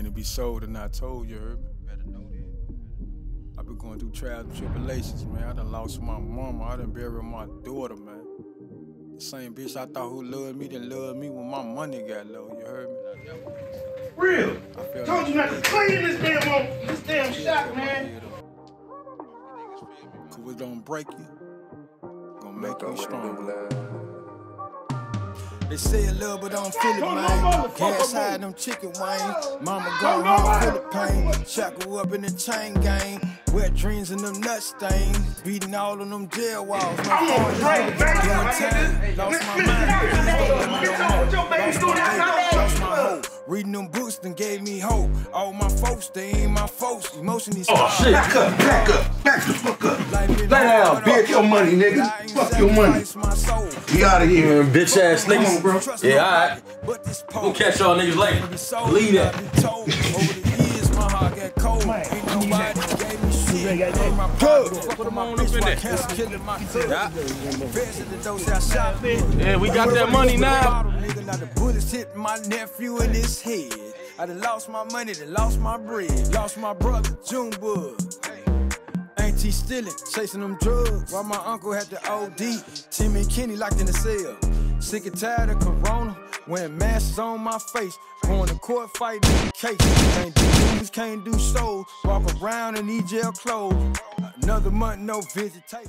everything to be sold and not told, you heard me? I've been going through trials and tribulations, man. I done lost my mama. I done buried my daughter, man. The same bitch I thought who loved me didn't love me when my money got low, you heard me? Real. I feel Told you not to play clean this damn on this damn shop, man. Cause it don't break you, gonna make you stronger. They say it love, but I don't feel it, Don't man. no motherfucker Gas high, them chicken wings. Mama Don't go no home, feel the motherfucker pain. Shackle up in the chain gang. Wet dreams and them nut stains. Beating all on them jail walls. My I'm on is break, ringing. man. Doing time. Lost my mind. listen, Please don't listen, let me listen, know what your baby Lost my outside faith, that lost my club? hope. Reading them books done gave me hope. All my folks, they ain't my folks. Emotionally Oh scarred. shit. Back up, back up, Lay down, hard, bitch, your money, nigga. Fuck your money. sacrificed my soul. We out of here. Bitch ass Come on, niggas. bro. Yeah, alright. but this We'll catch y'all niggas later. Believe that. Over the years, my heart got cold. Ain't nobody gave me shit. Ain't my problem. Put them on up in there. Cancer killing my thug. Feds at the door say I shot Yeah, we got that money now. Nigga, now the bullets hit my nephew in his head. I done lost my money, done lost my bread. Lost my brother, Junebug. Ain't he stealing, chasing them drugs? While my uncle had the OD, Timmy and Kenny locked in the cell. Sick and tired of Corona, wearing masks on my face. Going to court fighting case. Can't do can't do shows. Walk around in these jail clothes. Another month, no visitation.